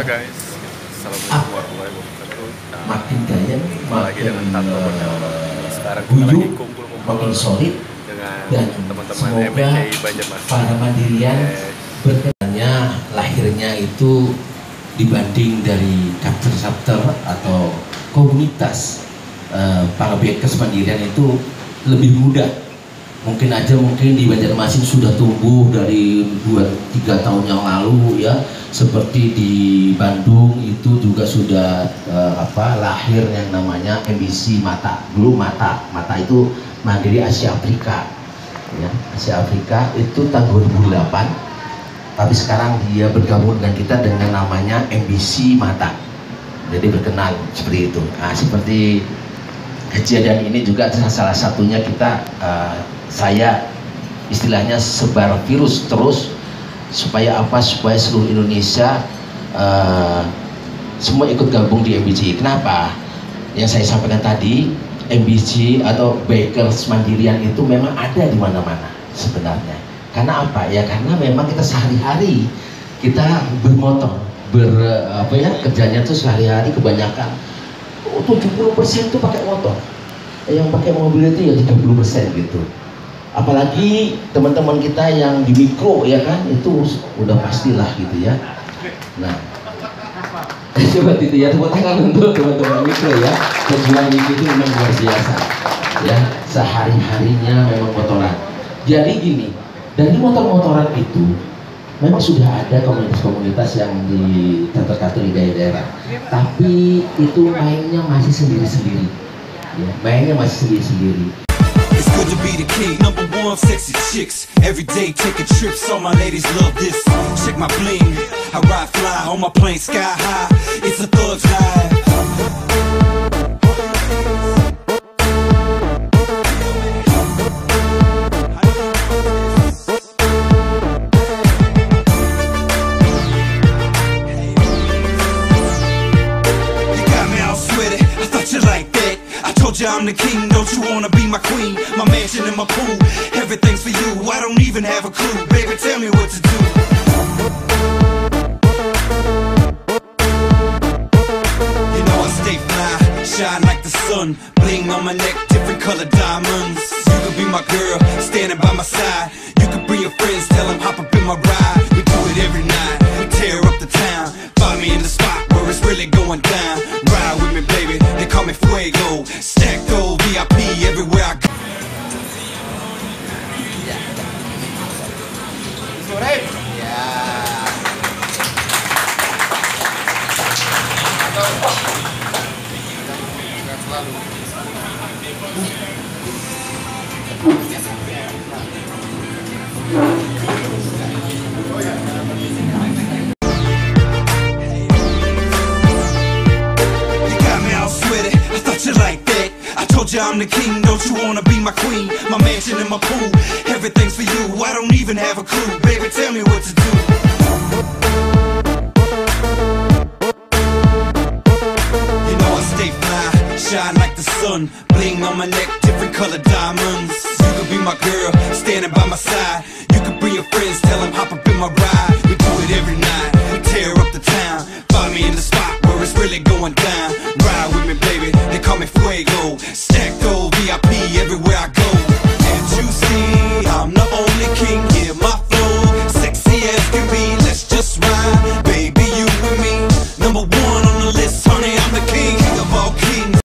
Halo guys, Assalamualaikum warahmatullahi wabarakatuh. Nah, makin gaya lagi dengan makin Tato eh, Bernama. Sekarang kita lagi guyup kumpul-kumpul makin solid. Dengan dan teman-teman semoga Banjarmasin. para mandirian Yes. berkenanya lahirnya itu dibanding dari chapter-chapter atau komunitas eh, para bakers mandirian itu lebih mudah mungkin aja mungkin di Banjarmasin sudah tumbuh dari 2-3 tahun yang lalu ya seperti di Bandung itu juga sudah eh, apa lahir yang namanya MBC Mata dulu Mata. Mata itu Mandiri Asia Afrika ya. Asia Afrika itu tahun 2008 tapi sekarang dia bergabung dengan kita dengan namanya MBC Mata. Jadi berkenal seperti itu. Nah seperti kejadian ini juga salah satunya kita eh, saya istilahnya sebar virus terus supaya apa? Supaya seluruh Indonesia eh, semua ikut gabung di MBC kenapa? Yang saya sampaikan tadi MBC atau bakers mandirian itu memang ada di mana-mana sebenarnya. Karena apa? Ya karena memang kita sehari-hari kita bermotor ber apa ya kerjanya tuh sehari-hari kebanyakan. Oh, 70% tuh pakai motor. Yang pakai mobil itu ya 30% gitu apalagi teman-teman kita yang di mikro ya kan? Itu udah pastilah gitu ya. Nah. Seperti itu ya tepuk tangan untuk teman-teman mikro ya. Pejuang mikro itu memang luar biasa ya. Sehari harinya memang motoran. Jadi gini dari motor-motoran itu memang sudah ada komunitas-komunitas yang di terkatur di daerah-daerah. Tapi itu mainnya masih sendiri-sendiri ya, mainnya masih sendiri-sendiri It's good to be the king, number one sexy chicks. Every day taking trips, all my ladies love this. Check my bling, I ride fly on my plane sky high. It's a thug's life. Told I'm the king, don't you wanna be my queen? My mansion and my pool, everything's for you. I don't even have a clue, baby. Tell me what to do. You know I stay fly, shine like the sun. Bling on my neck, different color diamonds. You could be my girl, standing by my side. You could bring your friends, tell them hop up in my ride. We do it every night, we tear up the town. Find me in the spot where it's really going down. Ride with me, baby, they call me Fuego. VIP everywhere I go. Right? Yeah. You I'm the king, don't you wanna be my queen? My mansion and my pool, everything's for you. I don't even have a clue, baby. Tell me what to do. You know I stay fly, shine like the sun. Bling on my neck, different color diamonds. You could be my girl, standing by my side. You could bring your friends, tell them hop up in my ride.